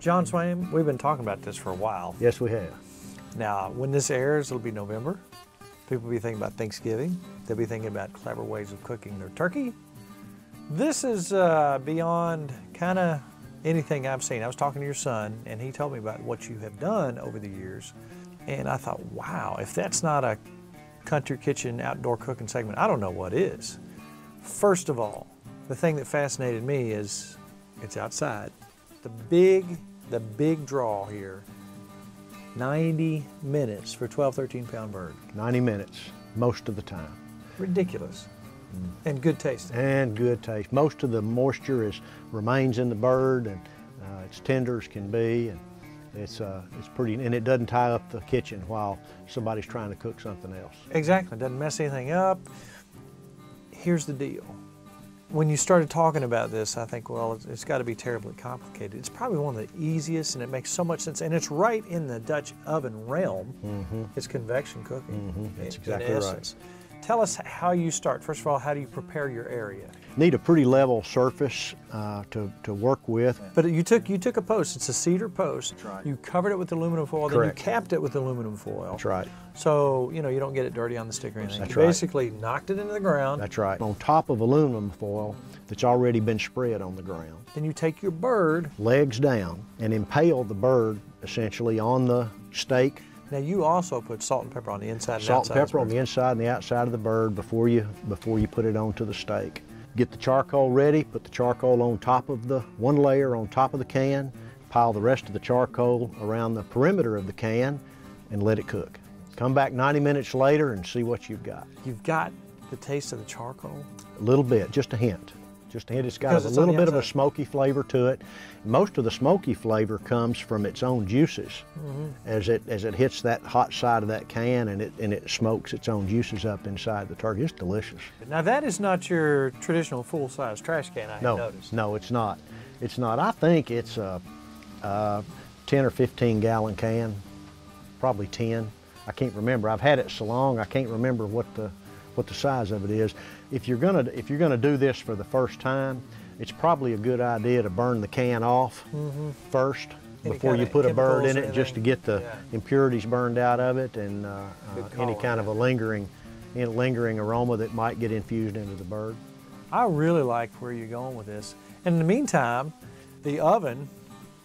John Swaim, we've been talking about this for a while. Yes, we have. Now, when this airs, it'll be November. People will be thinking about Thanksgiving. They'll be thinking about clever ways of cooking their turkey. This is uh, beyond kind of anything I've seen. I was talking to your son, and he told me about what you have done over the years. And I thought, wow, if that's not a country kitchen outdoor cooking segment, I don't know what is. First of all, the thing that fascinated me is it's outside. The big, the big draw here 90 minutes for 12, 13 pound bird. 90 minutes most of the time. Ridiculous. And good taste. And good taste. Most of the moisture is remains in the bird and uh, it's tender as can be and it's, uh, it's pretty, and it doesn't tie up the kitchen while somebody's trying to cook something else. Exactly. Doesn't mess anything up. Here's the deal. When you started talking about this, I think, well, it's, it's got to be terribly complicated. It's probably one of the easiest, and it makes so much sense. And it's right in the Dutch oven realm. It's convection cooking. Mhm, that's in- exactly right. Tell us how you start. First of all, how do you prepare your area? Need a pretty level surface uh, to, to work with. But you took you took a post. It's a cedar post. That's right. You covered it with aluminum foil. Correct. Then you capped it with aluminum foil. That's right. So you know you don't get it dirty on the stick or anything. That's you right. basically knocked it into the ground. That's right. On top of aluminum foil that's already been spread on the ground. Then you take your bird. legs down and impale the bird essentially on the stake. Now you also put salt and pepper on the inside and Salt and pepper on the inside and the outside of the bird before you before you put it onto the stake. Get the charcoal ready, put the charcoal on top of the one layer on top of the can, pile the rest of the charcoal around the perimeter of the can and let it cook. Come back 90 minutes later and see what you've got. You've got the taste of the charcoal. A little bit, just a hint. Just a hint. It's got Because a it's little bit of a smoky flavor to it. Most of the smoky flavor comes from its own juices Mm-hmm. as it as it hits that hot side of that can and it and it smokes its own juices up inside the turkey. It's delicious. Now that is not your traditional full-size trash can. I have No, noticed. no, it's not. It's not. I think it's a, a 10 or 15 gallon can, probably 10. I can't remember. I've had it so long I can't remember what the what the size of it is. If you're gonna if you're gonna do this for the first time, it's probably a good idea to burn the can off first Mm-hmm. Any before you put a bird in it, just to get the Yeah. impurities burned out of it and uh, uh, any kind of a lingering, any lingering aroma that might get infused into the bird. I really like where you're going with this. And in the meantime, the oven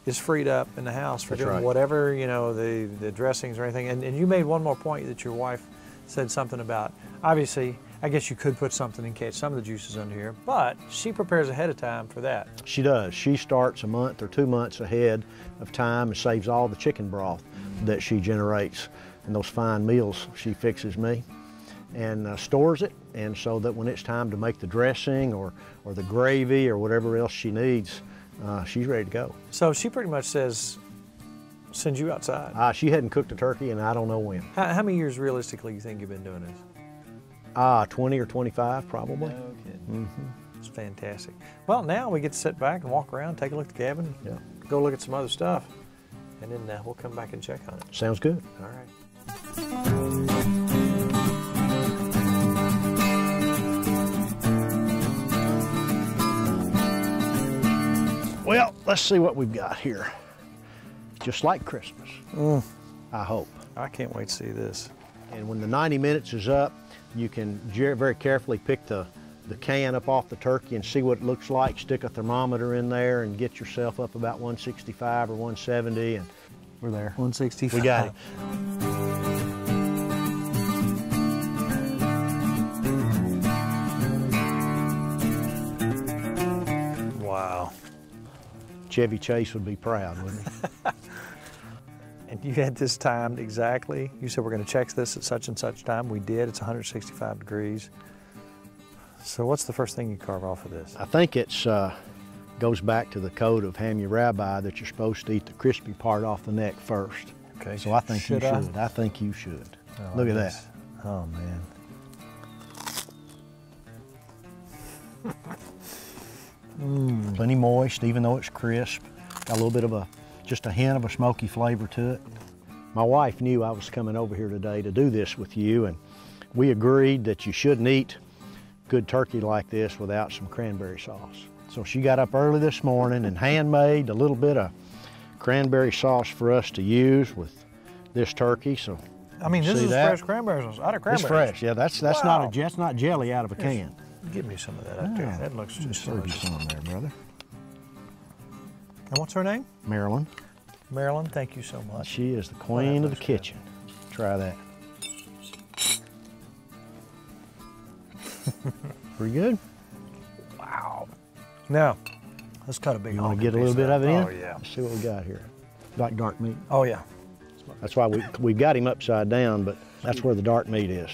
is freed up in the house for That's doing right. whatever, you know, the, the dressings or anything. And, and you made one more point that your wife said something about. Obviously, I guess you could put something in case some of the juices under here, but she prepares ahead of time for that. She does. She starts a month or two months ahead of time and saves all the chicken broth that she generates and those fine meals she fixes me and uh, stores it. And so that when it's time to make the dressing or, or the gravy or whatever else she needs, uh, she's ready to go. So she pretty much says, send you outside. Uh, she hadn't cooked a turkey and I don't know when. How, how many years realistically you think you've been doing this? Ah, 20 or 25 probably. kidding. It's fantastic. Well, now we get to sit back and walk around, take a look at the cabin, Yeah. go look at some other stuff, and then uh, we'll come back and check on it. Sounds good. All right. Well, let's see what we've got here. Just like Christmas, mm. I hope. I can't wait to see this. And when the 90 minutes is up, you can very carefully pick the, the can up off the turkey and see what it looks like. Stick a thermometer in there and get yourself up about 165 or 170 and we're there. 165. We got it. Wow. Chevy Chase would be proud, wouldn't he? And you had this timed exactly. You said we're going to check this at such and such time. We did. It's 165 degrees. So what's the first thing you carve off of this? I think it's uh, goes back to the code of Hammurabi that you're supposed to eat the crispy part off the neck first. Okay. So I think Should you I? should. I think you should. Oh, Look at that. Oh man. Plenty moist, even though it's crisp. Got a little bit of a, just a hint of a smoky flavor to it. My wife knew I was coming over here today to do this with you, and we agreed that you shouldn't eat good turkey like this without some cranberry sauce. So she got up early this morning and handmade a little bit of cranberry sauce for us to use with this turkey. So I mean, this See is that? fresh cranberries out of cranberries. it's fresh. Yeah, that's that's not a that's not jelly out of a can. Give me some of that up there. That looks Let me just serve you delicious. some there, brother. And what's her name? Marilyn, Marilyn. Thank you so much. she is the queen of the good. kitchen. Try that. Pretty good. Wow. Now, let's cut a big. You want to get a little bit of it in? Oh yeah. Let's see what we got here. Like dark meat. Oh yeah. That's why we we've got him upside down, but that's where the dark meat is.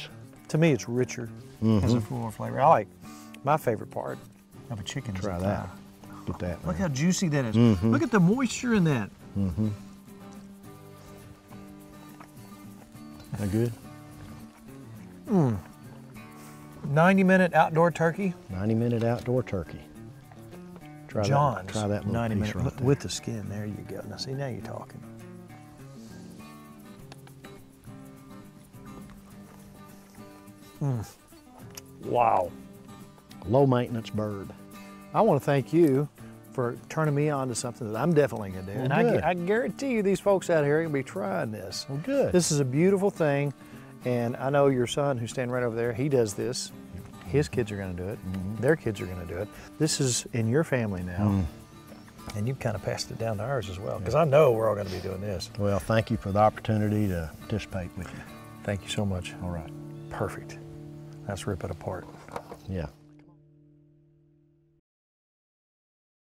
To me, it's richer. Mm-hmm. Has a fuller flavor. I like. My favorite part of a chicken Try that. Thigh. Get that. Look man. how juicy that is. Mm-hmm. Look at the moisture in that. Mm -hmm. That good? 90 minute outdoor turkey. 90 minute outdoor turkey. Try John's. that. Try that little 90 piece minute right with the skin. There you go. Now see, now you're talking. Mm. Wow. Low maintenance bird. I want to thank you for turning me on to something that I'm definitely going to do. Well, and I, good. I guarantee you, these folks out here are going to be trying this. Well, good. This is a beautiful thing. And I know your son, who's standing right over there, he does this. His kids are going to do it. Mm-hmm. Their kids are going to do it. This is in your family now. Mm. And you've kind of passed it down to ours as well. Because I know we're all going to be doing this. Well, thank you for the opportunity to participate with you. Thank you so much. All right. Perfect. Let's rip it apart. Yeah.